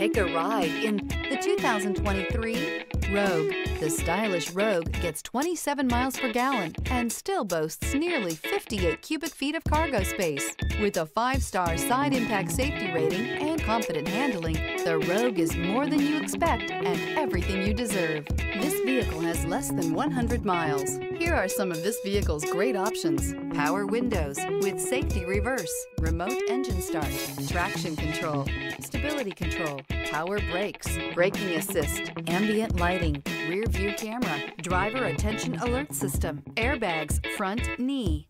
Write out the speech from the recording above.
Take a ride in the 2023 Rogue. The stylish Rogue gets 27 miles per gallon and still boasts nearly 58 cubic feet of cargo space. With a five-star side impact safety rating and confident handling, the Rogue is more than you expect and everything you deserve. This vehicle has less than 100 miles. Here are some of this vehicle's great options. Power windows with safety reverse, remote engine start, traction control, stability control, power brakes, braking assist, ambient lighting, rear view camera, driver attention alert system, airbags, front knee.